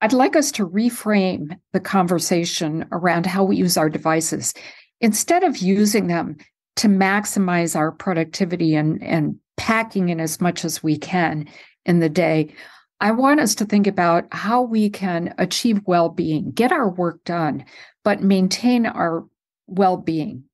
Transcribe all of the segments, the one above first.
I'd like us to reframe the conversation around how we use our devices. Instead of using them to maximize our productivity and, and packing in as much as we can in the day, I want us to think about how we can achieve well being, get our work done, but maintain our well being.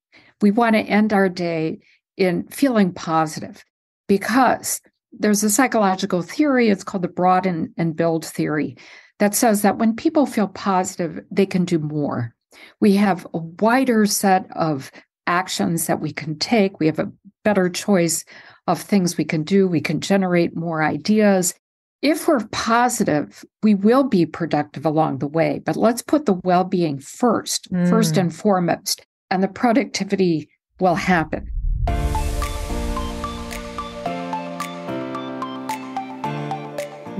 We want to end our day in feeling positive because there's a psychological theory, it's called the broaden and build theory, that says that when people feel positive, they can do more. We have a wider set of actions that we can take, we have a better choice of things we can do, we can generate more ideas. If we're positive, we will be productive along the way, but let's put the well being first, mm. first and foremost, and the productivity will happen.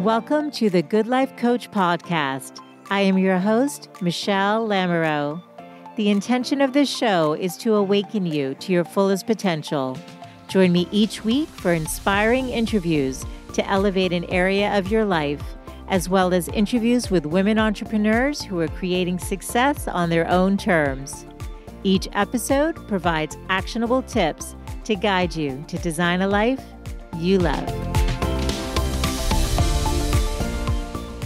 Welcome to the Good Life Coach podcast. I am your host, Michele Lamoureux. The intention of this show is to awaken you to your fullest potential. Join me each week for inspiring interviews to elevate an area of your life, as well as interviews with women entrepreneurs who are creating success on their own terms. Each episode provides actionable tips to guide you to design a life you love.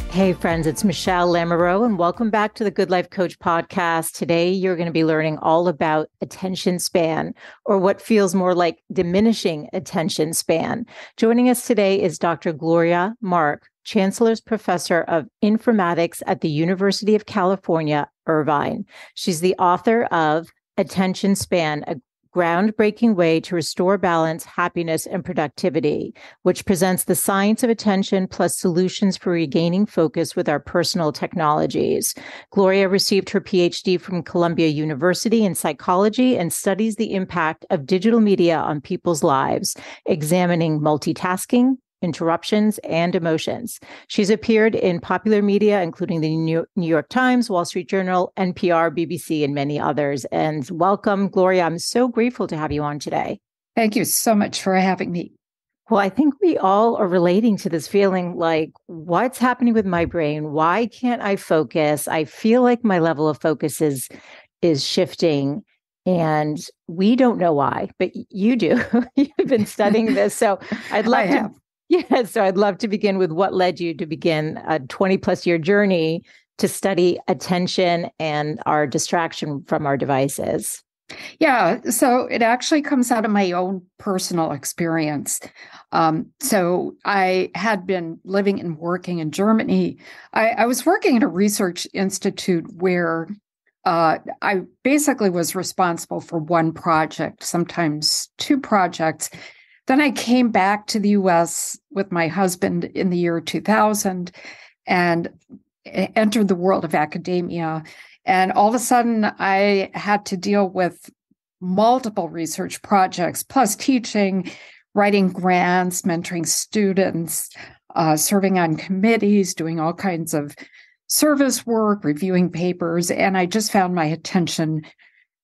Hey, friends, it's Michele Lamoureux, and welcome back to the Good Life Coach podcast. Today, you're going to be learning all about attention span, or what feels more like diminishing attention span. Joining us today is Dr. Gloria Mark, Chancellor's Professor of Informatics at the University of California, Irvine. She's the author of Attention Span, a groundbreaking way to restore balance, happiness, and productivity, which presents the science of attention plus solutions for regaining focus with our personal technologies. Gloria received her PhD from Columbia University in psychology and studies the impact of digital media on people's lives, examining multitasking, interruptions, and emotions. She's appeared in popular media, including the New York Times, Wall Street Journal, NPR, BBC, and many others. And welcome, Gloria. I'm so grateful to have you on today. Thank you so much for having me. Well, I think we all are relating to this feeling like, what's happening with my brain? Why can't I focus? I feel like my level of focus is is shifting and we don't know why but you do you've been studying this so i'd love to Yeah. So I'd love to begin with what led you to begin a 20 plus year journey to study attention and our distraction from our devices. Yeah. So it actually comes out of my own personal experience. Um, so I had been living and working in Germany. I, I was working at a research institute where uh, I basically was responsible for one project, sometimes two projects. Then I came back to the US with my husband in the year 2000 and entered the world of academia. And all of a sudden, I had to deal with multiple research projects, plus teaching, writing grants, mentoring students, uh, serving on committees, doing all kinds of service work, reviewing papers. And I just found my attention,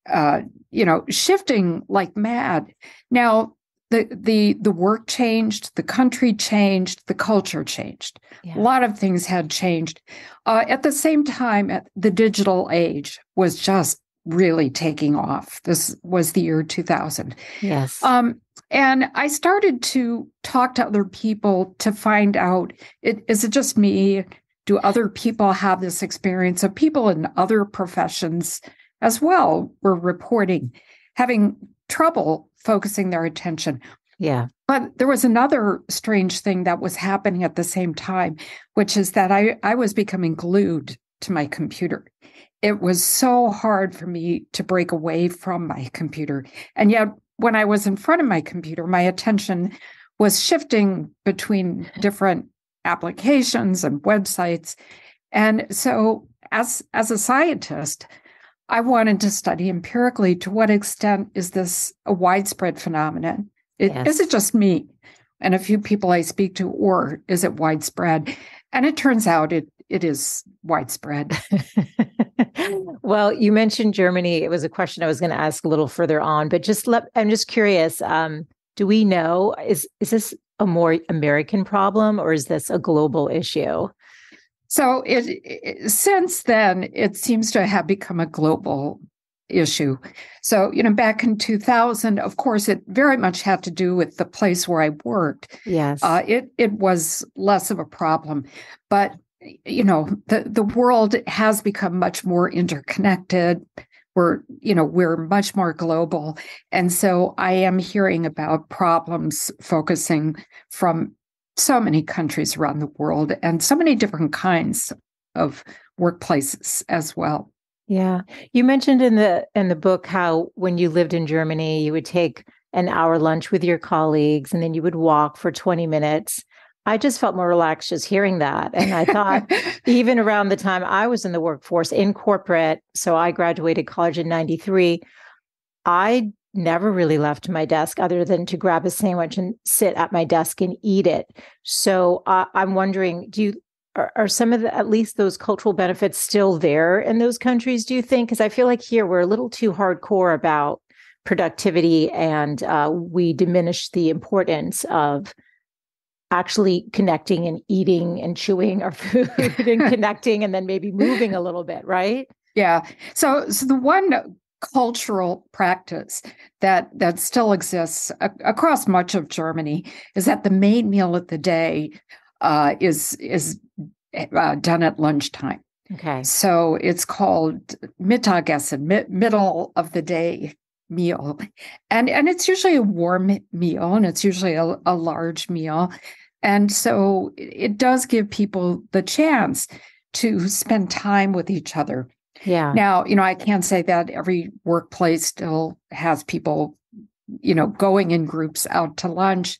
uh, you know, shifting like mad. Now, the the the work changed, the country changed, the culture changed. Yeah. A lot of things had changed. Uh, at the same time, the digital age was just really taking off. This was the year 2000. Yes. Um, and I started to talk to other people to find out it, is it just me? Do other people have this experience? Of people in other professions as well were reporting having trouble focusing their attention. Yeah. But there was another strange thing that was happening at the same time, which is that I, I was becoming glued to my computer. It was so hard for me to break away from my computer. And yet, when I was in front of my computer, my attention was shifting between different applications and websites. And so, as, as a scientist, I wanted to study empirically to what extent is this a widespread phenomenon? It, yes. Is it just me and a few people I speak to, or is it widespread? And it turns out it it is widespread. well, you mentioned Germany. It was a question I was going to ask a little further on, but just let I'm just curious. Um, do we know is is this a more American problem or is this a global issue? So it, it, since then, it seems to have become a global issue. So, you know, back in 2000, of course, it very much had to do with the place where I worked. Yes. Uh, it, it was less of a problem. But, you know, the, the world has become much more interconnected. We're, you know, we're much more global. And so I am hearing about problems focusing from so many countries around the world and so many different kinds of workplaces as well. Yeah. You mentioned in the in the book how when you lived in Germany, you would take an hour lunch with your colleagues and then you would walk for 20 minutes. I just felt more relaxed just hearing that. And I thought, even around the time I was in the workforce in corporate, so I graduated college in 93, I never really left my desk other than to grab a sandwich and sit at my desk and eat it. So uh, I'm wondering, do you are, are some of the at least those cultural benefits still there in those countries do you think? Because i feel like here we're a little too hardcore about productivity and uh, we diminish the importance of actually connecting and eating and chewing our food and connecting and then maybe moving a little bit right? Yeah. So so the one cultural practice that that still exists a- across much of Germany is that the main meal of the day uh, is is uh, done at lunchtime. Okay. So it's called Mittagessen, mi- middle of the day meal, and and it's usually a warm meal, and it's usually a, a large meal, and so it does give people the chance to spend time with each other. Yeah. Now, you know, I can't say that every workplace still has people, you know, going in groups out to lunch,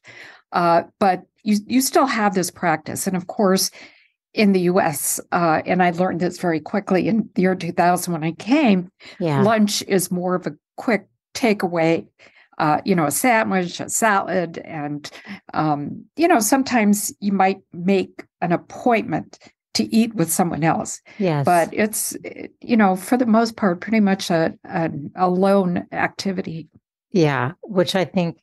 uh, but you you still have this practice, and of course, in the US, uh, and I learned this very quickly in the year 2000 when I came, yeah. lunch is more of a quick takeaway. Uh, you know, a sandwich, a salad, and um, you know, sometimes you might make an appointment to eat with someone else. Yes. But it's, you know, for the most part, pretty much a, a, a lone activity. Yeah, which I think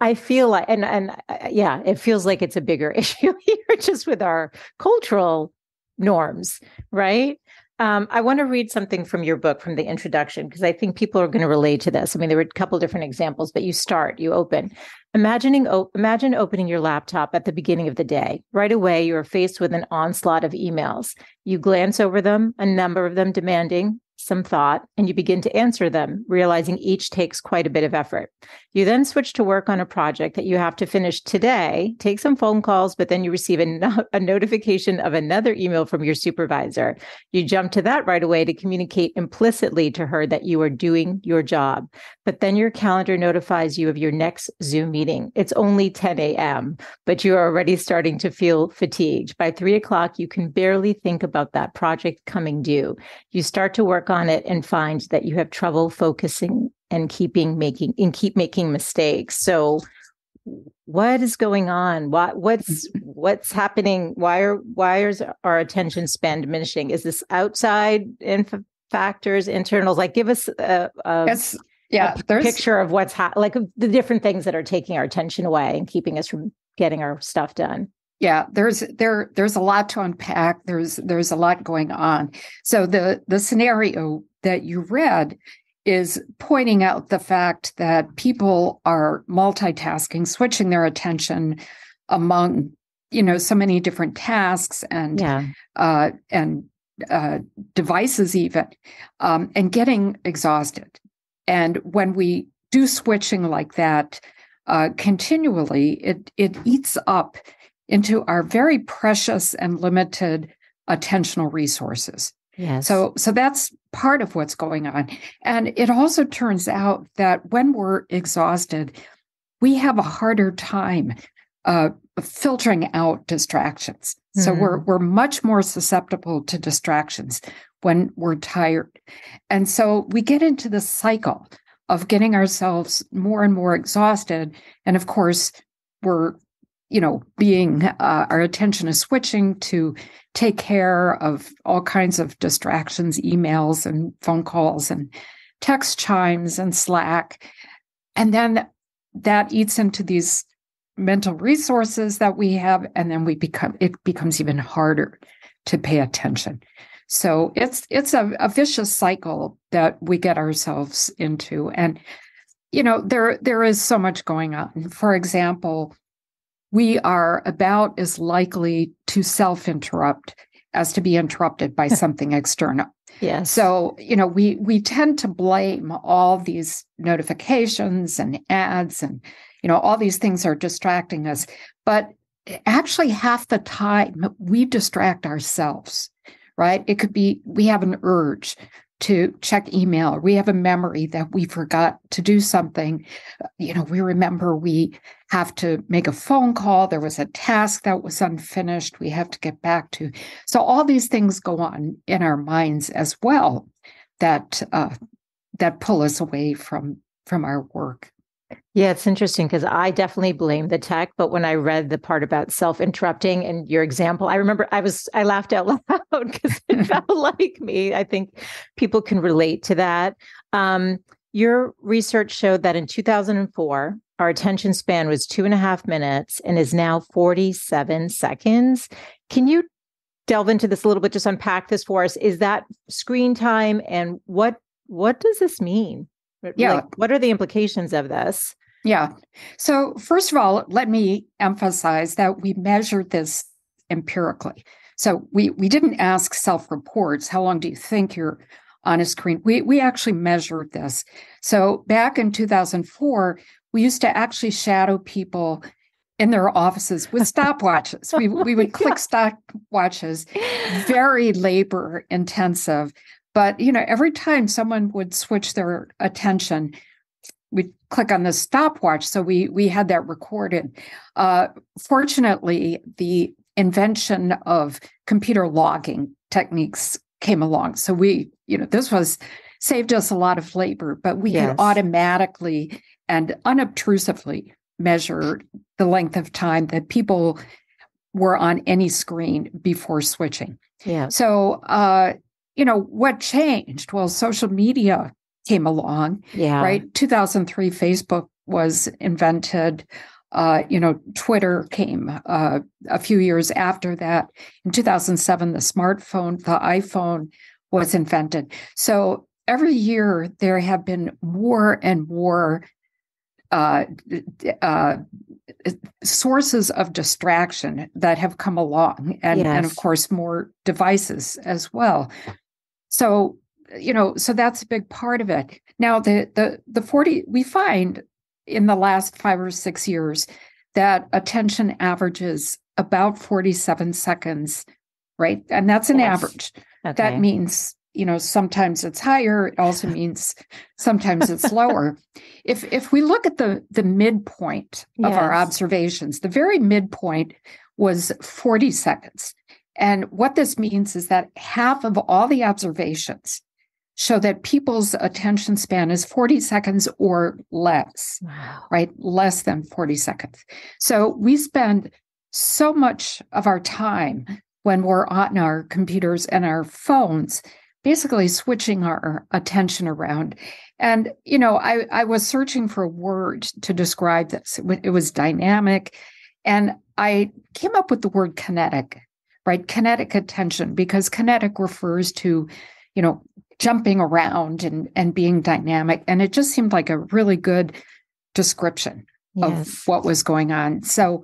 I feel like, and and uh, yeah, it feels like it's a bigger issue here, just with our cultural norms, right? Um, I want to read something from your book, from the introduction, because I think people are going to relate to this. I mean, there were a couple different examples, but you start, you open. Imagining, o- imagine opening your laptop at the beginning of the day. Right away, you are faced with an onslaught of emails. You glance over them, a number of them demanding some thought, and you begin to answer them, realizing each takes quite a bit of effort. You then switch to work on a project that you have to finish today, take some phone calls, but then you receive a, no- a notification of another email from your supervisor. You jump to that right away to communicate implicitly to her that you are doing your job. But then your calendar notifies you of your next Zoom meeting. It's only 10 a.m., but you are already starting to feel fatigued. By three o'clock, you can barely think about that project coming due. You start to work on it and find that you have trouble focusing and keeping making and keep making mistakes. So what is going on? What what's what's happening? Why are why is our attention span diminishing? Is this outside inf- factors, internals? Like give us a, a yeah, a picture of what's ha- like the different things that are taking our attention away and keeping us from getting our stuff done yeah there's there there's a lot to unpack. There's there's a lot going on. So the the scenario that you read is pointing out the fact that people are multitasking switching their attention among you know so many different tasks and yeah. uh, and uh, devices even um, and getting exhausted. And when we do switching like that uh, continually it it eats up into our very precious and limited attentional resources. Yes. So so that's part of what's going on. And it also turns out that when we're exhausted, we have a harder time uh, filtering out distractions. Mm-hmm. So we're we're much more susceptible to distractions when we're tired. And so we get into this cycle of getting ourselves more and more exhausted. And of course, we're you know, being uh, our attention is switching to take care of all kinds of distractions, emails and phone calls and text chimes and Slack. And then that eats into these mental resources that we have. And then we become, it becomes even harder to pay attention. So it's it's a, a vicious cycle that we get ourselves into. And you know, there there is so much going on. For example, we are about as likely to self-interrupt as to be interrupted by something external. Yes. So, you know, we we tend to blame all these notifications and ads and you know, all these things are distracting us. But actually half the time we distract ourselves right? It could be we have an urge to check email. We have a memory that we forgot to do something. You know, we remember we have to make a phone call. There was a task that was unfinished. We have to get back to. So all these things go on in our minds as well that uh, that pull us away from from our work. Yeah, it's interesting because I definitely blame the tech, but when I read the part about self-interrupting and your example, I remember I was I laughed out loud because it felt like me. I think people can relate to that. Um, your research showed that in 2004, our attention span was two and a half minutes and is now 47 seconds. Can you delve into this a little bit? Just unpack this for us. Is that screen time, and what what does this mean? Yeah. Like, what are the implications of this? Yeah. So, first of all, let me emphasize that we measured this empirically. So, we, we didn't ask self reports, how long do you think you're on a screen? We, we actually measured this. So, back in 2004, we used to actually shadow people in their offices with stopwatches. We, we would click stopwatches, very labor intensive. But you know, every time someone would switch their attention, click on the stopwatch. So we we had that recorded. Uh, fortunately, the invention of computer logging techniques came along. So we, you know, this was saved us a lot of labor, but we yes. could automatically and unobtrusively measure the length of time that people were on any screen before switching. Yeah. So uh, you know, what changed? Well, social media came along. Yeah. Right. 2003, Facebook was invented. Uh, you know, Twitter came uh, a few years after that. In 2007, the smartphone, the iPhone was invented. So every year there have been more and more uh, uh, sources of distraction that have come along, and, yes. and of course, more devices as well. So, you know, so that's a big part of it. Now, the the the 40 we find in the last 5 or 6 years that attention averages about 47 seconds, right? And that's an yes. average. Okay. That means, you know, sometimes it's higher, it also means sometimes it's lower. If if we look at the the midpoint of yes. our observations, the very midpoint was 40 seconds. And what this means is that half of all the observations show that people's attention span is 40 seconds or less, wow. right? Less than 40 seconds. So we spend so much of our time when we're on our computers and our phones basically switching our attention around and you know i i was searching for a word to describe this it was dynamic and i came up with the word kinetic right? Kinetic attention, because kinetic refers to, you know, jumping around and, and being dynamic. And it just seemed like a really good description yes. of what was going on. So,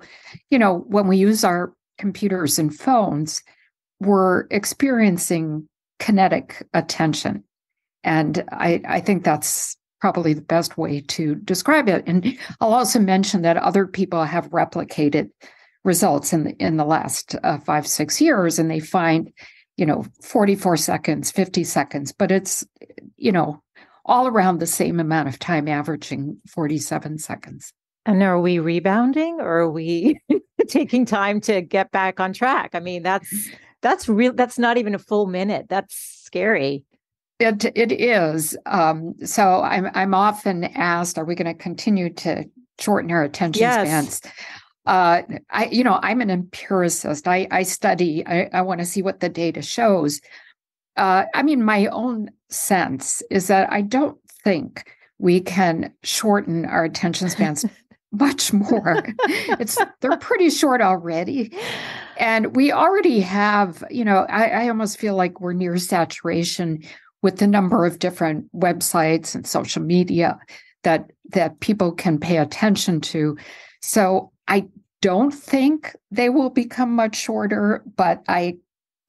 you know, when we use our computers and phones, we're experiencing kinetic attention. And I, I think that's probably the best way to describe it. And I'll also mention that other people have replicated results in the, in the last uh, five six years, and they find you know 44 seconds, 50 seconds, but it's you know all around the same amount of time, averaging 47 seconds. And are we rebounding, or are we taking time to get back on track? I mean, that's that's real. That's not even a full minute. That's scary. It it is. Um, so I'm I'm often asked, are we going to continue to shorten our attention yes. spans? Uh, I, you know, I'm an empiricist. I, I study. I, I want to see what the data shows. Uh, I mean, my own sense is that I don't think we can shorten our attention spans much more. it's they're pretty short already. And we already have, you know, I, I almost feel like we're near saturation with the number of different websites and social media that that people can pay attention to. So I don't think they will become much shorter, but I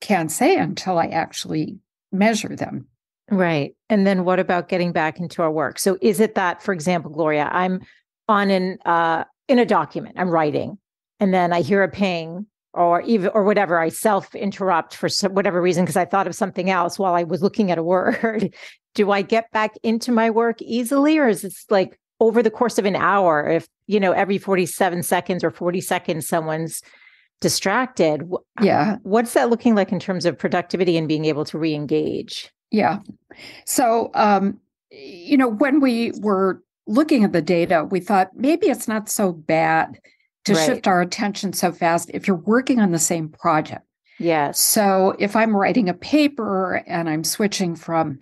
can't say until I actually measure them. Right. And then what about getting back into our work? So is it that, for example, Gloria, I'm on an uh in a document, I'm writing, and then I hear a ping or even or whatever, I self interrupt for some, whatever reason because I thought of something else while I was looking at a word. Do I get back into my work easily or is it like over the course of an hour if you know every 47 seconds or 40 seconds someone's distracted yeah. what's that looking like in terms of productivity and being able to re-engage? Yeah. So um you know when we were looking at the data we thought maybe it's not so bad to right. shift our attention so fast if you're working on the same project. Yes. So if i'm writing a paper and i'm switching from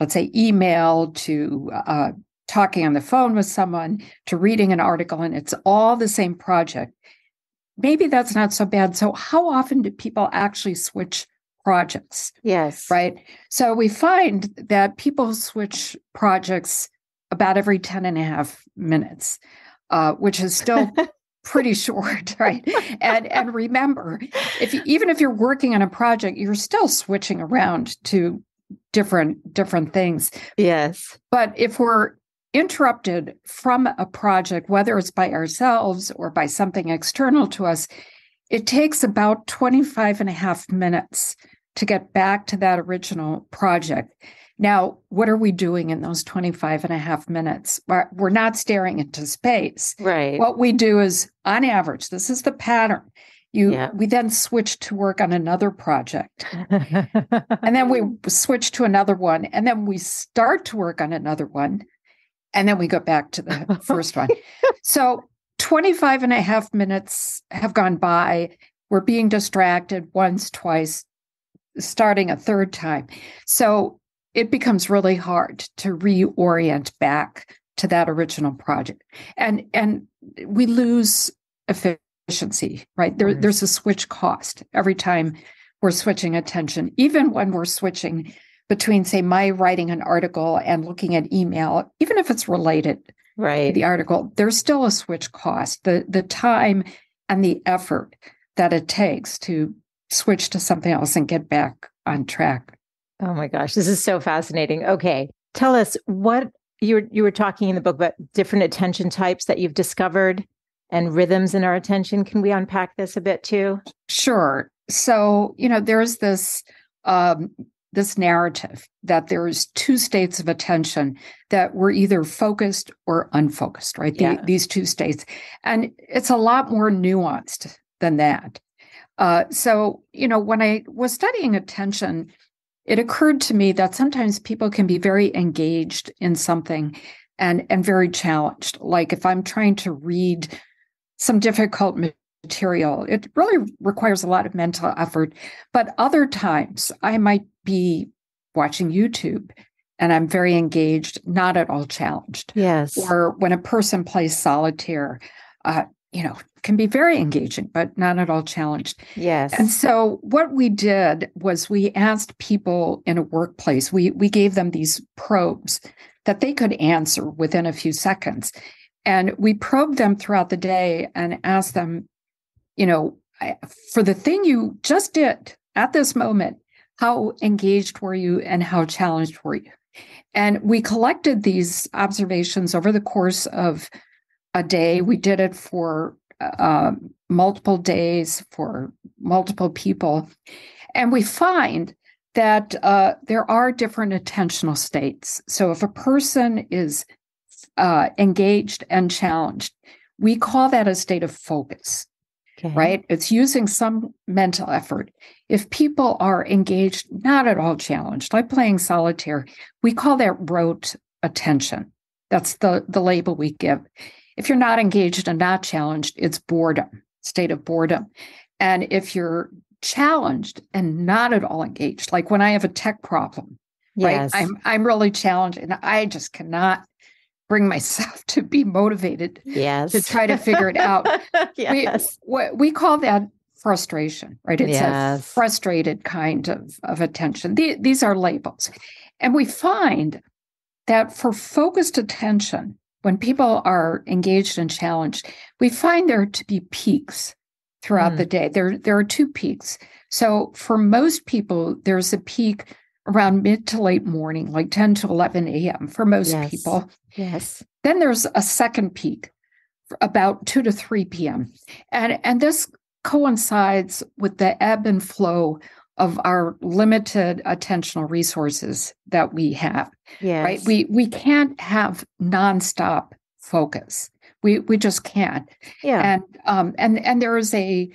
let's say email to uh, talking on the phone with someone to reading an article and it's all the same project, maybe that's not so bad. So, how often do people actually switch projects? Yes. Right. So, we find that people switch projects about every 10 and a half minutes, uh, which is still. pretty short right and and remember if you, even if you're working on a project you're still switching around to different different things yes but if we're interrupted from a project, whether it's by ourselves or by something external to us, it takes about 25 and a half minutes to get back to that original project. Now, what are we doing in those 25 and a half minutes? We're not staring into space. Right. What we do is, on average, this is the pattern. You, yeah. we then switch to work on another project. and then we switch to another one. And then we start to work on another one and then we go back to the first one. So 25 and a half minutes have gone by. We're being distracted once, twice, starting a third time. So it becomes really hard to reorient back to that original project. And and we lose efficiency, right? There, mm-hmm. there's a switch cost every time we're switching attention, even when we're switching between say my writing an article and looking at email even if it's related right. the article there's still a switch cost. The the time and the effort that it takes to switch to something else and get back on track. Oh my gosh this is so fascinating. Okay tell us what you were you were talking in the book about different attention types that you've discovered and rhythms in our attention. Can we unpack this a bit too? Sure. So you know there's this um, this narrative that there's two states of attention that we're either focused or unfocused, right? Yeah. The, these two states. And it's a lot more nuanced than that. Uh, so, you know, when I was studying attention, it occurred to me that sometimes people can be very engaged in something and, and very challenged. Like if I'm trying to read some difficult material. It really requires a lot of mental effort. But other times I might be watching YouTube and I'm very engaged, not at all challenged. Yes. Or when a person plays solitaire, uh, you know, can be very engaging, but not at all challenged. Yes. And so what we did was we asked people in a workplace, we we gave them these probes that they could answer within a few seconds. And we probed them throughout the day and asked them, you know, for the thing you just did at this moment, how engaged were you and how challenged were you? And we collected these observations over the course of a day. We did it for uh, multiple days for multiple people. And we find that uh, there are different attentional states. So if a person is uh, engaged and challenged, we call that a state of focus okay. right? It's using some mental effort. If people are engaged, not at all challenged, like playing solitaire, we call that rote attention. That's the, the label we give. If you're not engaged and not challenged, it's boredom, state of boredom. And if you're challenged and not at all engaged, like when I have a tech problem, yes. right? I'm I'm really challenged and I just cannot bring myself to be motivated yes. to try to figure it out. yes. We, we call that frustration, right? It's yes. a frustrated kind of, of attention. The, these are labels. And we find that for focused attention, when people are engaged and challenged, we find there to be peaks throughout mm. the day. There, there are two peaks. So for most people, there's a peak around mid to late morning, like 10 to 11 a.m. for most yes. people. Yes. Then there's a second peak about 2 to 3 p.m. And, and this coincides with the ebb and flow of our limited attentional resources that we have. Yes. Right. We we can't have nonstop focus. We we just can't. Yeah. And um and and there is a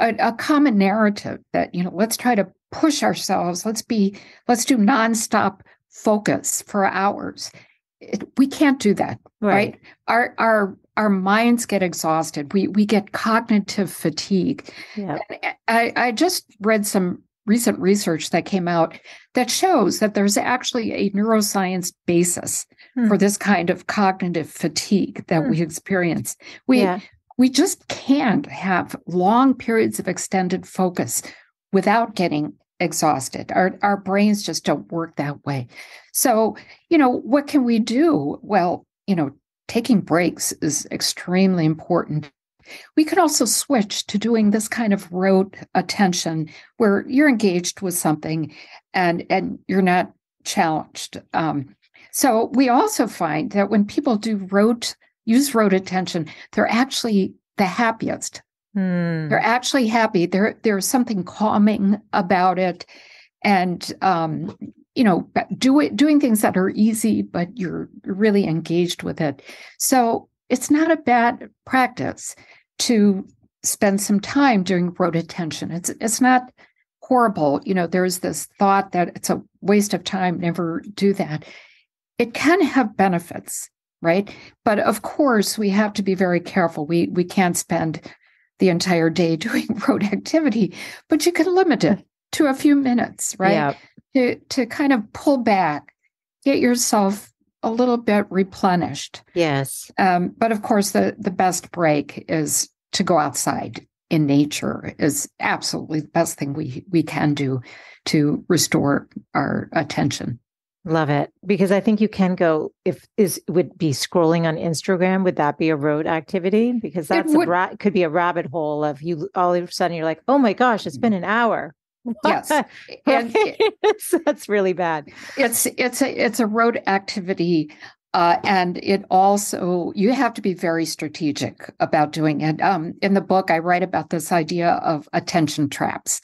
a, a common narrative that you know let's try to push ourselves. Let's be let's do nonstop focus for hours. It, we can't do that. Right. right. Our our our minds get exhausted. We we get cognitive fatigue. Yeah. I, I just read some recent research that came out that shows that there's actually a neuroscience basis hmm. for this kind of cognitive fatigue that hmm. we experience. We yeah. we just can't have long periods of extended focus without getting exhausted. Our our brains just don't work that way. So, you know, what can we do? Well, you know, taking breaks is extremely important we could also switch to doing this kind of rote attention where you're engaged with something and, and you're not challenged. Um, so we also find that when people do rote, use rote attention, they're actually the happiest. Hmm. They're actually happy. There, there's something calming about it. And um, you know, do it, doing things that are easy, but you're really engaged with it. So it's not a bad practice to spend some time doing rote attention. It's it's not horrible. You know, there's this thought that it's a waste of time, never do that. It can have benefits, right? But of course, we have to be very careful. We we can't spend the entire day doing rote activity, but you can limit it to a few minutes, right? Yeah. To to kind of pull back, get yourself a little bit replenished. Yes. Um, but of course, the the best break is to go outside in nature is absolutely the best thing we we can do to restore our attention. Love it because I think you can go if is would be scrolling on Instagram. Would that be a rote activity? Because that's would, a ra- could be a rabbit hole of you. All of a sudden, you're like, oh my gosh, it's been an hour. Yes, and that's really bad. It's it's a it's a rote activity, uh, and it also you have to be very strategic about doing it. Um, in the book, I write about this idea of attention traps,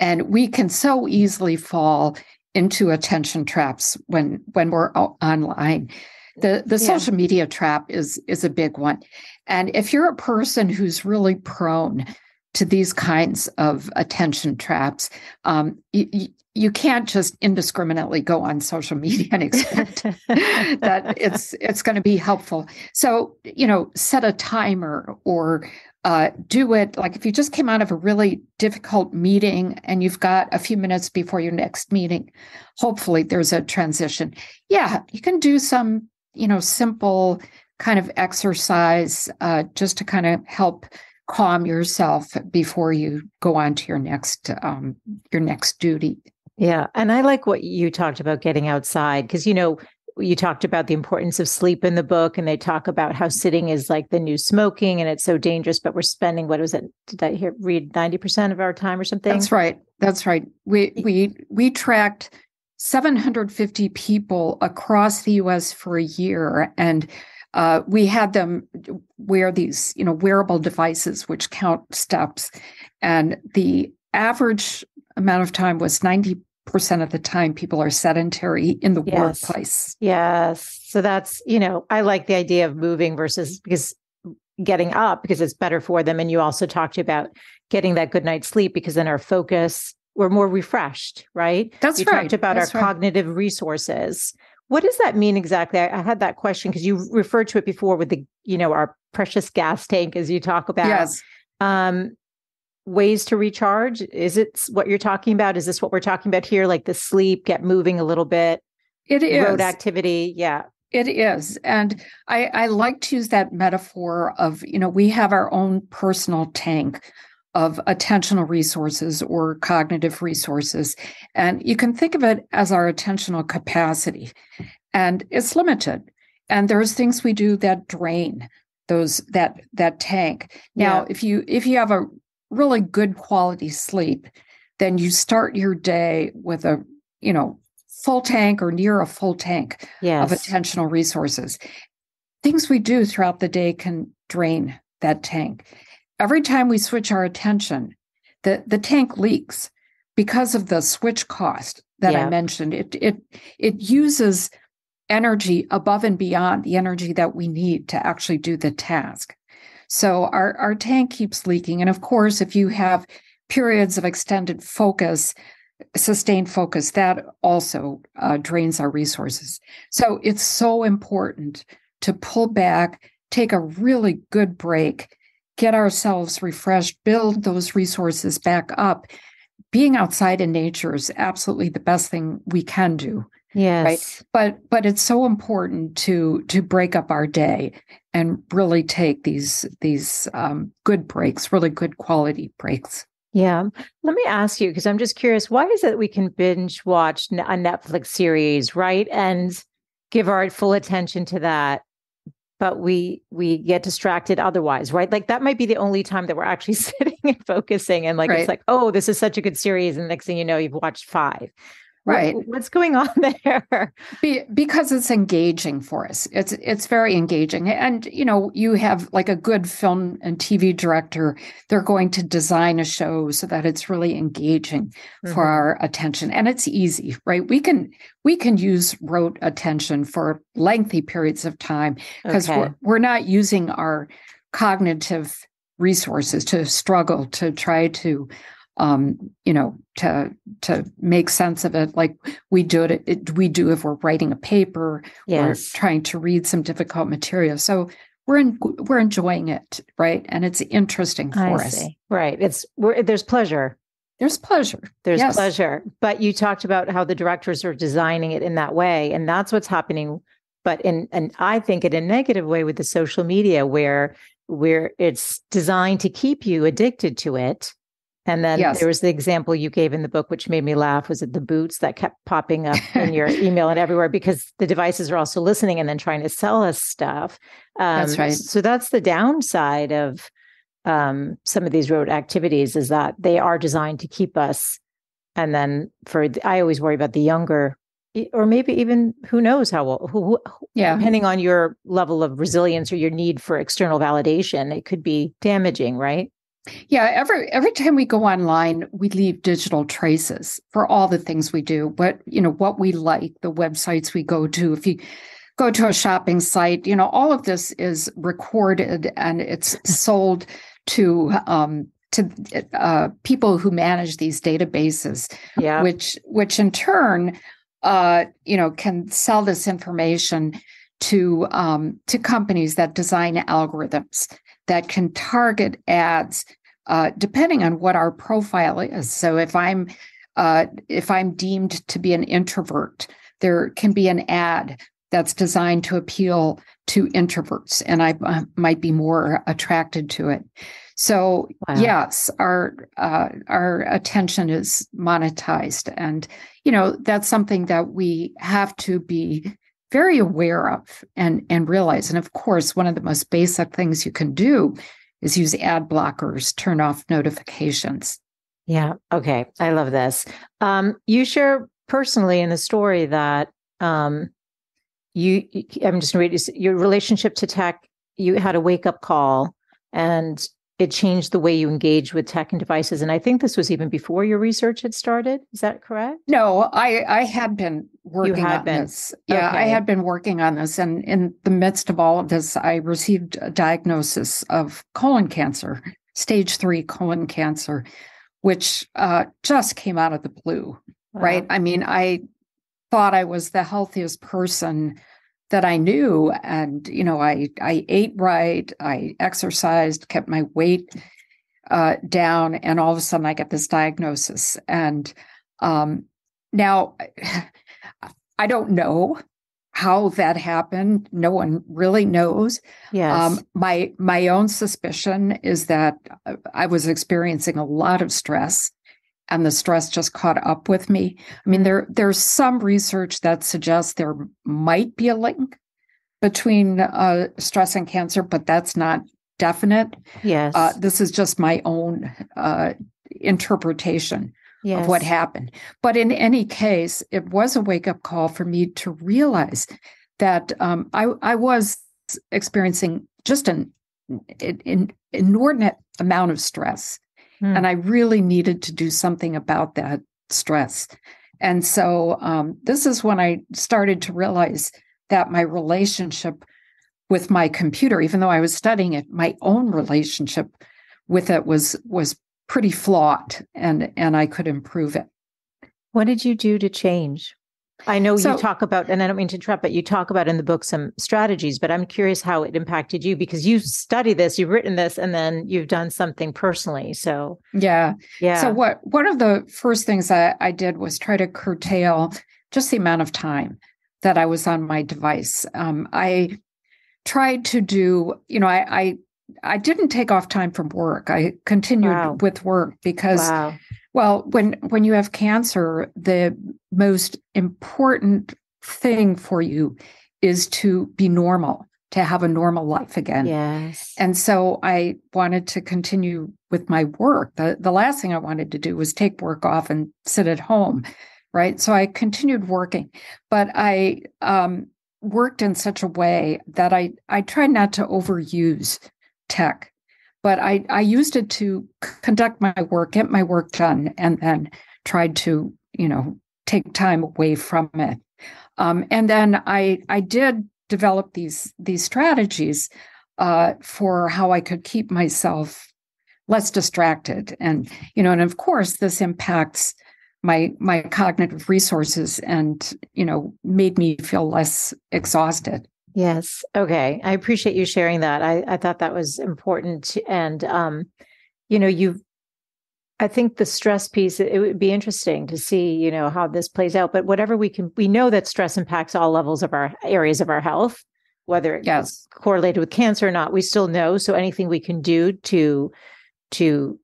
and we can so easily fall into attention traps when when we're online. The the yeah. social media trap is is a big one, and if you're a person who's really prone to these kinds of attention traps. Um, you, you can't just indiscriminately go on social media and expect that it's it's going to be helpful. So you know, set a timer or uh, do it like if you just came out of a really difficult meeting and you've got a few minutes before your next meeting. Hopefully, there's a transition. Yeah, you can do some you know simple kind of exercise uh, just to kind of help calm yourself before you go on to your next um, your next duty. Yeah, and I like what you talked about getting outside because you know you talked about the importance of sleep in the book and they talk about how sitting is like the new smoking and it's so dangerous but we're spending what was it? Did i hear read 90% of our time or something? That's right. That's right. We we we tracked 750 people across the us for a year and uh, we had them wear these, you know, wearable devices which count steps, and the average amount of time was ninety percent of the time people are sedentary in the yes. workplace. Yes, so that's you know, I like the idea of moving versus because getting up because it's better for them, and you also talked about getting that good night's sleep because then our focus we're more refreshed, right? That's you right. talked about That's our right. cognitive resources. What does that mean exactly? I, I had that question because you referred to it before with the, you know, our precious gas tank as you talk about. Yes. Um, ways to recharge. Is it what you're talking about? Is this what we're talking about here? Like the sleep, get moving a little bit, it is rote activity. Yeah. It is. And I, I like to use that metaphor of, you know, we have our own personal tank of attentional resources or cognitive resources. And you can think of it as our attentional capacity. And it's limited. And there's things we do that drain those that that tank. Now, yeah. if you if you have a really good quality sleep, then you start your day with a, you know, full tank or near a full tank yes. of attentional resources. Things we do throughout the day can drain that tank. Every time we switch our attention, the, the tank leaks because of the switch cost that yeah. I mentioned. It it it uses energy above and beyond the energy that we need to actually do the task. So our, our tank keeps leaking. And of course, if you have periods of extended focus, sustained focus, that also uh, drains our resources. So it's so important to pull back, take a really good break, get ourselves refreshed, build those resources back up. Being outside in nature is absolutely the best thing we can do. Yes. Right. But but it's so important to to break up our day and really take these these um, good breaks, really good quality breaks. Yeah. Let me ask you, because I'm just curious, why is it that we can binge watch a Netflix series, right? And give our full attention to that, but we we get distracted otherwise, right? Like that might be the only time that we're actually sitting and focusing and like right. it's like, oh, this is such a good series. And next thing you know, you've watched five. Right. What, what's going on there? Be, because it's engaging for us. It's it's very engaging. And you know, you have like a good film and TV director, they're going to design a show so that it's really engaging mm-hmm. for our attention. And it's easy, right? We can we can use rote attention for lengthy periods of time because okay. we're, we're not using our cognitive resources to struggle to try to um, you know, to to make sense of it, like we do it, it we do if we're writing a paper yes. or trying to read some difficult material. So we're in, we're enjoying it, right? And it's interesting for I us, see. right? It's there's pleasure. There's pleasure. There's yes. pleasure. But you talked about how the directors are designing it in that way, and that's what's happening. But in and I think in a negative way with the social media, where where it's designed to keep you addicted to it and then yes. there was the example you gave in the book, which made me laugh. Was it the boots that kept popping up in your email and everywhere because the devices are also listening and then trying to sell us stuff? Um, that's right. So that's the downside of um, some of these rote activities is that they are designed to keep us. And then for I always worry about the younger, or maybe even who knows how well, who, yeah. depending on your level of resilience or your need for external validation, it could be damaging, right? Yeah, every every time we go online, we leave digital traces for all the things we do. What you know, what we like, the websites we go to. If you go to a shopping site, you know, all of this is recorded and it's sold to um, to uh, people who manage these databases. Yeah, which which in turn, uh, you know, can sell this information to um, to companies that design algorithms that can target ads uh, depending on what our profile is. So if I'm uh, if I'm deemed to be an introvert, there can be an ad that's designed to appeal to introverts, and I uh, might be more attracted to it. So wow. yes, our uh, our attention is monetized, and you know that's something that we have to be very aware of and and realize and of course one of the most basic things you can do is use ad blockers turn off notifications. Yeah. Okay. I love this. Um, you share personally in the story that um, you i'm just going to read your relationship to tech you had a wake up call and it changed the way you engage with tech and devices and i think this was even before your research had started is that correct no i i had been working on been. this yeah okay. i had been working on this and in the midst of all of this i received a diagnosis of colon cancer stage three colon cancer which uh, just came out of the blue wow. right i mean i thought i was the healthiest person that I knew. And, you know, I, I ate right, I exercised, kept my weight uh, down, and all of a sudden I get this diagnosis. And um, now I don't know how that happened, no one really knows. Yes. Um, my my own suspicion is that uh, I was experiencing a lot of stress, and the stress just caught up with me. I mean, there there's some research that suggests there might be a link between uh, stress and cancer, but that's not definite. Yes. Uh, this is just my own uh, interpretation yes. of what happened. But in any case, it was a wake up call for me to realize that um, I, I was experiencing just an, an inordinate amount of stress. Hmm. And I really needed to do something about that stress. And so um, this is when I started to realize that my relationship with my computer, even though I was studying it, my own relationship with it was was pretty flawed and and I could improve it. What did you do to change? I know so, you talk about, and I don't mean to interrupt, but you talk about in the book some strategies, but I'm curious how it impacted you because you study this, you've written this, and then you've done something personally. So yeah. Yeah. So what one of the first things I, I did was try to curtail just the amount of time that I was on my device. Um, I tried to do, you know, I, I I didn't take off time from work. I continued wow. with work because wow. Well, when when you have cancer, the most important thing for you is to be normal, to have a normal life again. Yes. And so I wanted to continue with my work. The the last thing I wanted to do was take work off and sit at home, right? So I continued working, but I um worked in such a way that I I tried not to overuse tech, but I, I used it to conduct my work, get my work done, and then tried to, you know, take time away from it. Um, and then I I did develop these these strategies uh, for how I could keep myself less distracted, and you know, and of course, this impacts my my cognitive resources, and you know, made me feel less exhausted. Yes. Okay. I appreciate you sharing that. I, I thought that was important. And, um, you know, you, I think the stress piece, it would be interesting to see, you know, how this plays out. But whatever we can, we know that stress impacts all levels of our areas of our health, whether it's yes. correlated with cancer or not, we still know. So anything we can do to, to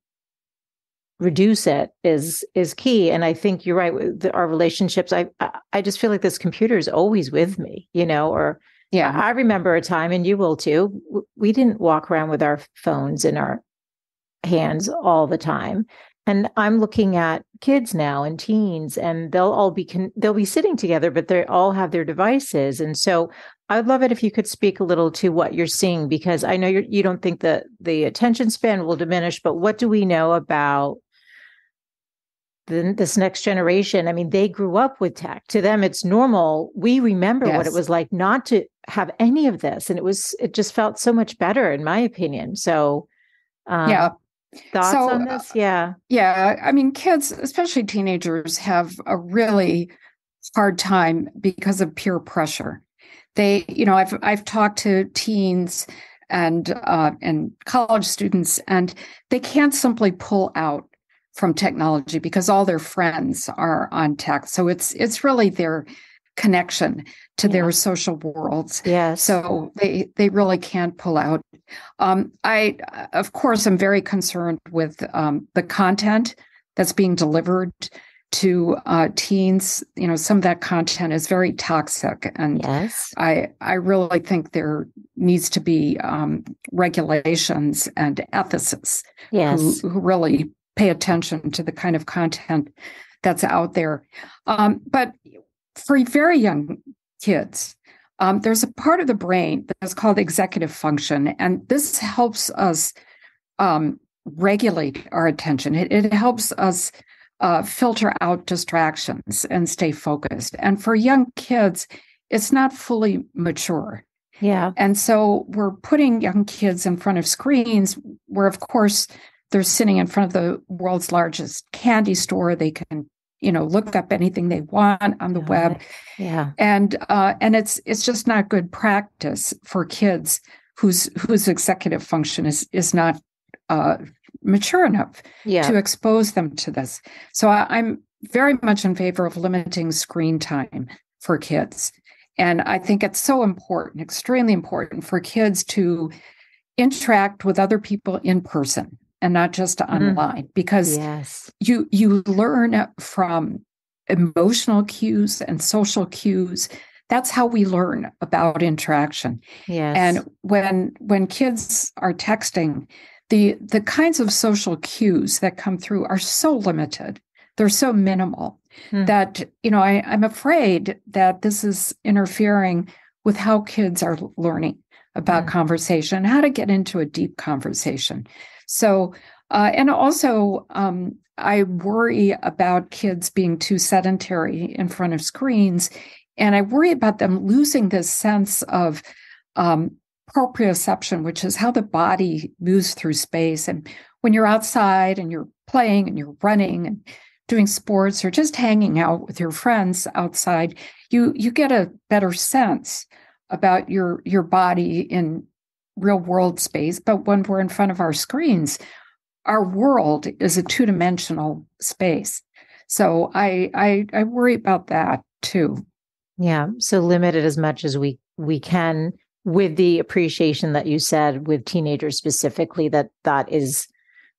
reduce it is is key and i think you're right with our relationships i i just feel like this computer is always with me you know or yeah. I remember a time, and you will too. We didn't walk around with our phones in our hands all the time. And I'm looking at kids now and teens, and they'll all be con- they'll be sitting together, but they all have their devices. And so, I'd love it if you could speak a little to what you're seeing, because I know you're, you don't think that the attention span will diminish, but what do we know about the, this next generation? I mean, they grew up with tech. To them, it's normal. We remember yes. what it was like not to have any of this and it was it just felt so much better in my opinion. So um, yeah. Thoughts so, on this? Yeah. yeah i mean kids especially teenagers have a really hard time because of peer pressure. They you know i've i've talked to teens and uh, and college students and they can't simply pull out from technology because all their friends are on tech. So it's it's really their connection to yeah. their social worlds. Yeah. So they they really can't pull out. Um, I of course I'm very concerned with um, the content that's being delivered to uh, teens. You know, some of that content is very toxic, and yes, I I really think there needs to be um, regulations and ethicists yes. who, who really pay attention to the kind of content that's out there. Um, but for very young kids, um, there's a part of the brain that's called executive function, and this helps us um, regulate our attention. It, it helps us uh, filter out distractions and stay focused. And for young kids, it's not fully mature. Yeah. And so we're putting young kids in front of screens where, of course, they're sitting in front of the world's largest candy store. They can you know look up anything they want on the yeah. web. yeah. And uh, and it's it's just not good practice for kids whose whose executive function is is not uh, mature enough yeah. to expose them to this. So I, i'm very much in favor of limiting screen time for kids. And I think it's so important, extremely important for kids to interact with other people in person and not just mm. online because yes. you you learn from emotional cues and social cues that's how we learn about interaction yes. and when when kids are texting the the kinds of social cues that come through are so limited they're so minimal hmm. that you know I, i'm afraid that this is interfering with how kids are learning about hmm. conversation how to get into a deep conversation so uh, and also um, i worry about kids being too sedentary in front of screens and i worry about them losing this sense of um, proprioception, which is how the body moves through space. And when you're outside and you're playing and you're running and doing sports or just hanging out with your friends outside, you you get a better sense about your your body in real world space. But when we're in front of our screens, our world is a two dimensional space. So I, I I worry about that too. Yeah. So limit it as much as we we can with the appreciation that you said with teenagers specifically that that is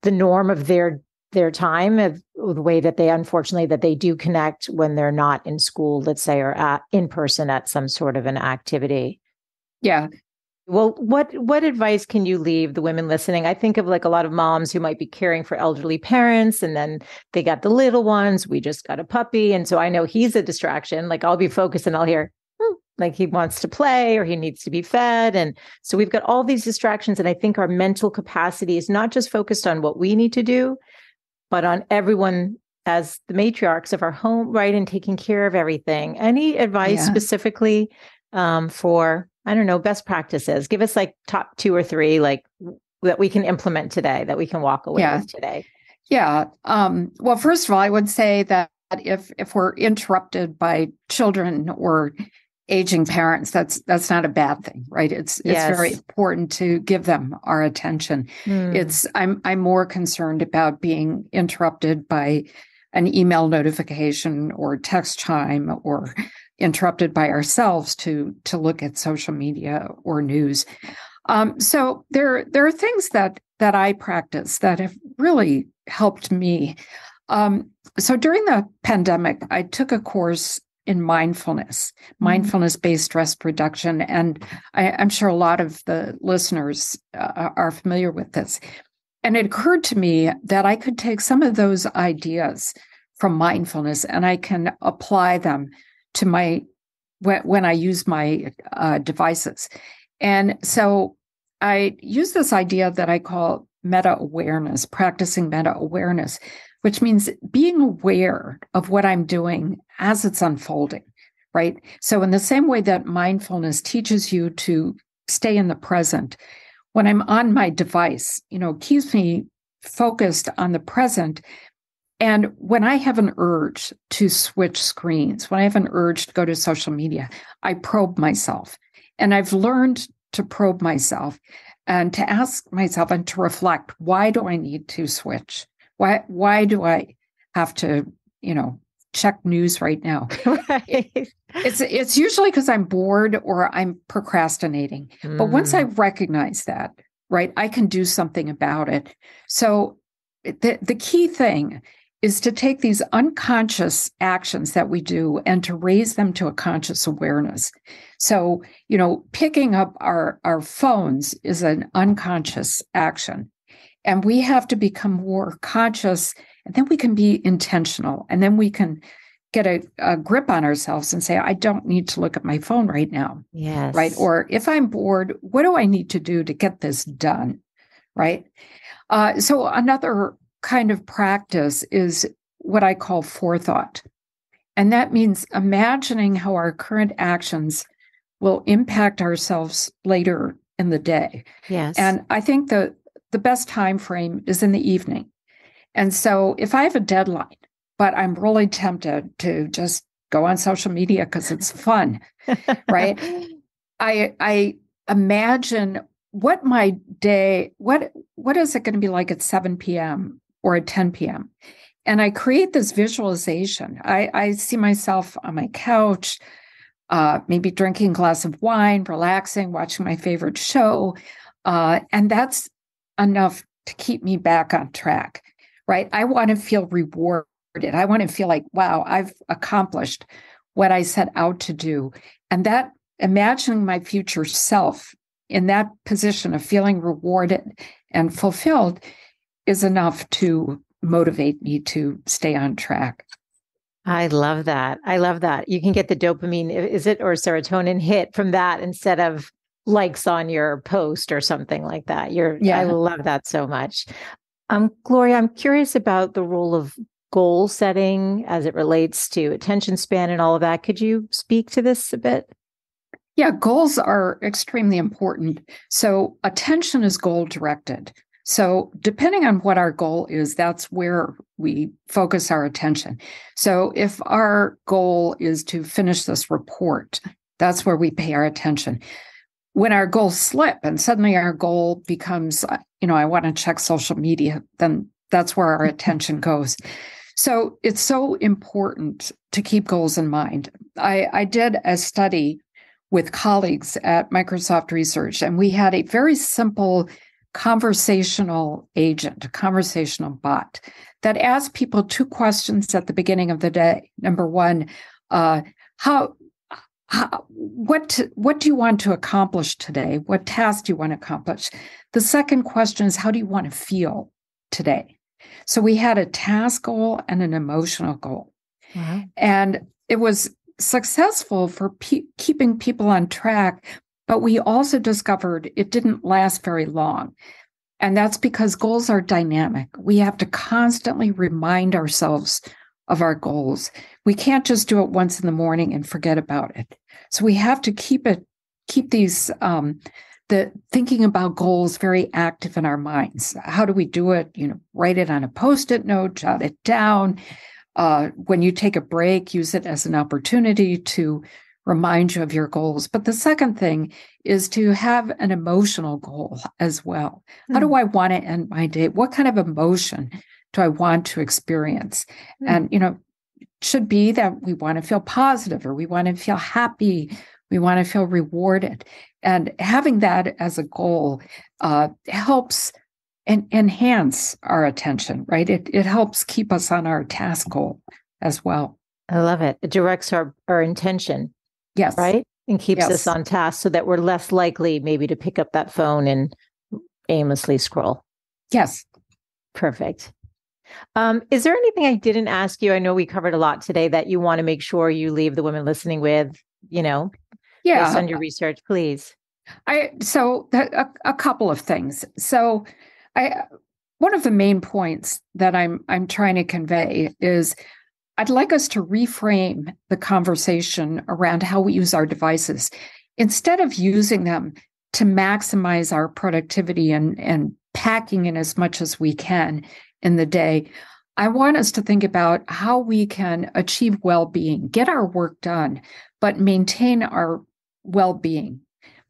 the norm of their their time of the way that they unfortunately that they do connect when they're not in school let's say or at in person at some sort of an activity yeah well what what advice can you leave the women listening? I think of like a lot of moms who might be caring for elderly parents and then they got the little ones we just got a puppy and so i know he's a distraction. Like i'll be focused and i'll hear like he wants to play or he needs to be fed and so we've got all these distractions and i think our mental capacity is not just focused on what we need to do but on everyone as the matriarchs of our home right and taking care of everything. Any advice yeah. specifically um, for i don't know best practices give us like top two or three like that we can implement today that we can walk away yeah. with today yeah um, well first of all i would say that if if we're interrupted by children or aging parents that's that's not a bad thing right it's it's yes. very important to give them our attention mm. it's i'm i'm more concerned about being interrupted by an email notification or text chime or interrupted by ourselves to to look at social media or news um, so there there are things that that i practice that have really helped me um, so during the pandemic i took a course in mindfulness, mm-hmm. mindfulness based stress reduction. And I, am sure a lot of the listeners uh, are familiar with this. And it occurred to me that I could take some of those ideas from mindfulness and I can apply them to my when, when I use my uh, devices. And so I use this idea that I call meta awareness, practicing meta awareness, which means being aware of what I'm doing as it's unfolding, right? So, in the same way that mindfulness teaches you to stay in the present, when I'm on my device, you know, keeps me focused on the present. And when I have an urge to switch screens, when I have an urge to go to social media, I probe myself. And I've learned to probe myself and to ask myself and to reflect why do I need to switch? Why why do I have to, you know, check news right now? right. It's it's usually because I'm bored or I'm procrastinating. Mm. But once I mm. recognize that, right, I can do something about it. So the the key thing is to take these unconscious actions that we do and to raise them to a conscious awareness. So, you know, picking up our, our phones is an unconscious action. And we have to become more conscious, and then we can be intentional, and then we can get a, a, grip on ourselves and say, I don't need to look at my phone right now. Yes. Right. Or if I'm bored, what do I need to do to get this done? Right. Uh, so another kind of practice is what I call forethought. And that means imagining how our current actions will impact ourselves later in the day. Yes. And I think that the best time frame is in the evening. And so if I have a deadline, but I'm really tempted to just go on social media because it's fun, right? I I imagine what my day, what what is it going to be like at 7 p.m. or at 10 p.m. And I create this visualization. I, I see myself on my couch uh, maybe drinking a glass of wine, relaxing, watching my favorite show. Uh, and that's enough to keep me back on track, right? I want to feel rewarded. I want to feel like, wow, I've accomplished what I set out to do. And that imagining my future self in that position of feeling rewarded and fulfilled is enough to motivate me to stay on track. I love that. I love that. You can get the dopamine, is it, or serotonin hit from that instead of likes on your post or something like that. You're, yeah, I love that so much. Um, Gloria, I'm curious about the role of goal setting as it relates to attention span and all of that. Could you speak to this a bit? Yeah, goals are extremely important. So, attention is goal directed. So, depending on what our goal is, that's where we focus our attention. So, if our goal is to finish this report, that's where we pay our attention. When our goals slip and suddenly our goal becomes, uh, you know, I want to check social media, then that's where our attention goes. So, it's so important to keep goals in mind. I, I did a study with colleagues at Microsoft Research, and we had a very simple conversational agent, a conversational bot that asks people two questions at the beginning of the day. Number one, uh, how, how, what what do you want to accomplish today? What task do you want to accomplish? The second question is how do you want to feel today? So we had a task goal and an emotional goal, wow. and it was successful for pe- keeping people on track but we also discovered it didn't last very long. And that's because goals are dynamic. We have to constantly remind ourselves of our goals. We can't just do it once in the morning and forget about it. So we have to keep it, keep these, um, the thinking about goals very active in our minds. How do we do it? You know, write it on a post it note, jot it down. Uh, when you take a break, use it as an opportunity to remind you of your goals. But the second thing is to have an emotional goal as well. Mm. How do hmm. I want to end my day? What kind of emotion do I want to experience? Mm. And, you know, should be that we want to feel positive or we want to feel happy. We want to feel rewarded. And having that as a goal uh, helps and enhance our attention, right? It, it helps keep us on our task goal as well. I love it. It directs our, our intention Yes. Right. And keeps yes. us on task so that we're less likely maybe to pick up that phone and aimlessly scroll. Yes. Perfect. Um, is there anything I didn't ask you? I know we covered a lot today that you want to make sure you leave the women listening with, you know, yeah. based on your research, please. I so a, a couple of things. So I one of the main points that I'm I'm trying to convey is I'd like us to reframe the conversation around how we use our devices. Instead of using them to maximize our productivity and, and packing in as much as we can in the day, I want us to think about how we can achieve well being, get our work done, but maintain our well being.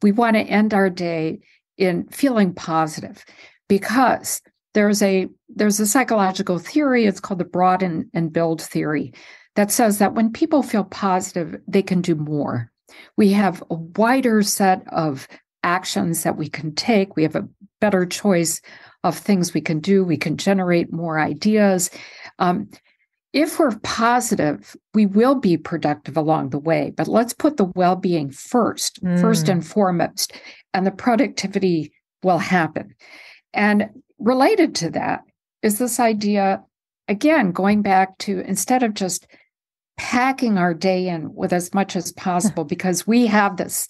We want to end our day in feeling positive because there's a there's a psychological theory it's called the broaden and build theory that says that when people feel positive they can do more. We have a wider set of actions that we can take. We have a better choice of things we can do. We can generate more ideas. Um, if we're positive we will be productive along the way but let's put the well-being first mm. first and foremost and the productivity will happen. And related to that is this idea, again, going back to instead of just packing our day in with as much as possible, because we have this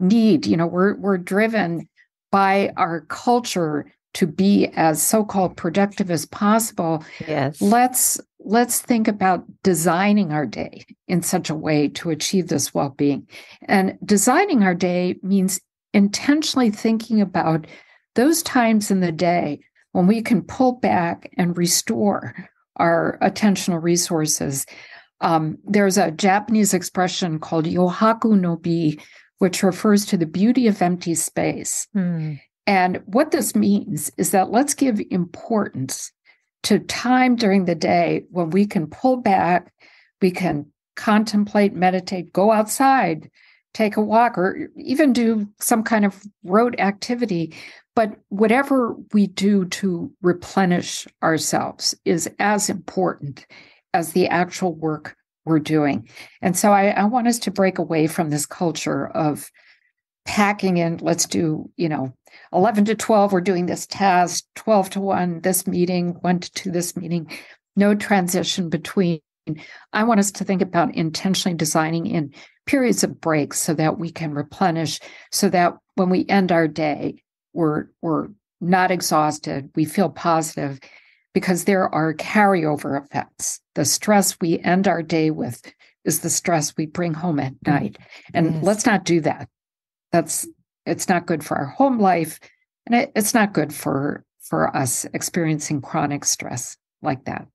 need, you know, we're we're driven by our culture to be as so-called productive as possible. Yes. Let's let's think about designing our day in such a way to achieve this well-being. And designing our day means intentionally thinking about those times in the day when we can pull back and restore our attentional resources. Um, there's a Japanese expression called yohaku no bi, which refers to the beauty of empty space. Mm. And what this means is that let's give importance to time during the day when we can pull back, we can contemplate, meditate, go outside, take a walk, or even do some kind of rote activity. But whatever we do to replenish ourselves is as important as the actual work we're doing. And so I, I want us to break away from this culture of packing in, let's do, you know, 11 to 12, we're doing this task, 12 to 1, this meeting, 1 to 2, this meeting, no transition between. I want us to think about intentionally designing in periods of breaks so that we can replenish, so that when we end our day, we're, we're not exhausted, we feel positive, because there are carryover effects. The stress we end our day with is the stress we bring home at mm-hmm. night. And yes. let's not do that. That's it's not good for our home life and it, it's not good for for us experiencing chronic stress like that.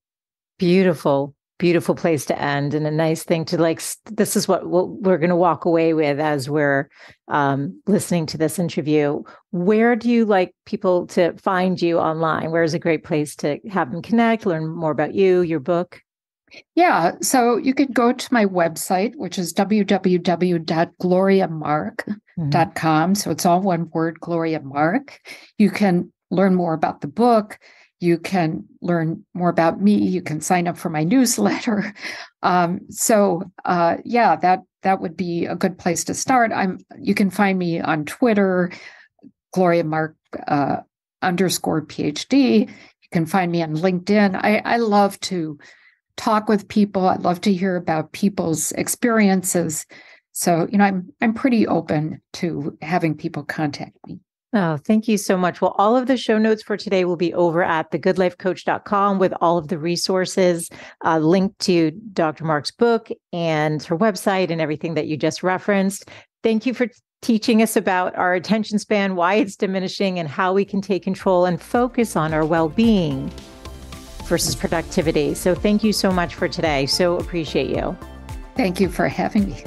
Beautiful beautiful place to end and a nice thing to like this is what, what we're going to walk away with as we're um, listening to this interview. Where do you like people to find you online? Where is a great place to have them connect learn more about you your book? Yeah so you could go to my website which is www.gloriamark.com mm-hmm. so it's all one word gloria mark. You can learn more about the book you can learn more about me. You can sign up for my newsletter. Um, so uh, yeah, that that would be a good place to start. I'm. You can find me on Twitter, Gloria Mark uh, underscore PhD. You can find me on LinkedIn. I, I love to talk with people. I love to hear about people's experiences. So you know, I'm I'm pretty open to having people contact me. Oh, thank you so much. Well, all of the show notes for today will be over at thegoodlifecoach.com with all of the resources uh, linked to Dr. Mark's book and her website and everything that you just referenced. Thank you for teaching us about our attention span, why it's diminishing, and how we can take control and focus on our well being versus productivity. So, thank you so much for today. So appreciate you. Thank you for having me.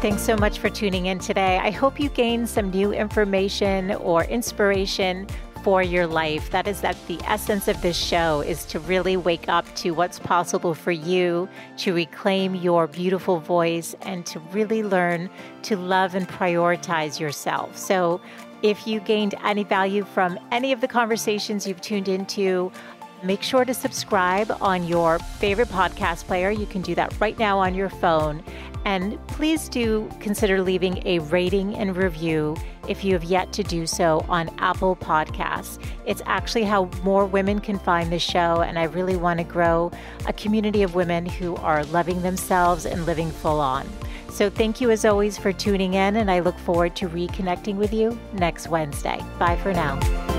Thanks so much for tuning in today. I hope you gained some new information or inspiration for your life. That is that the essence of this show is to really wake up to what's possible for you, to reclaim your beautiful voice and to really learn to love and prioritize yourself. So, if you gained any value from any of the conversations you've tuned into, make sure to subscribe on your favorite podcast player. You can do that right now on your phone. And please do consider leaving a rating and review if you have yet to do so on Apple Podcasts. It's actually how more women can find the show. And I really want to grow a community of women who are loving themselves and living full on. So thank you as always for tuning in. And I look forward to reconnecting with you next Wednesday. Bye for now.